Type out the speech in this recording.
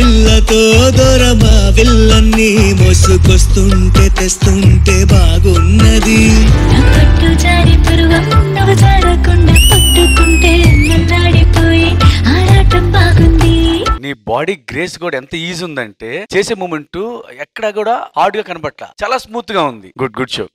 పిల్లతో దొరమా విల్లన్ని మోసుకొస్తుంటే తెస్తుంటే బాగున్నది. పట్టు జారి జారకుండా పట్టుకుంటే ఆరాటం బాగుంది. నీ బాడీ గ్రేస్ కూడా ఎంత ఈజీ ఉందంటే చేసే మూమెంట్ ఎక్కడ కూడా హార్డ్గా కనబట్ల చాలా స్మూత్గా ఉంది. Good good show.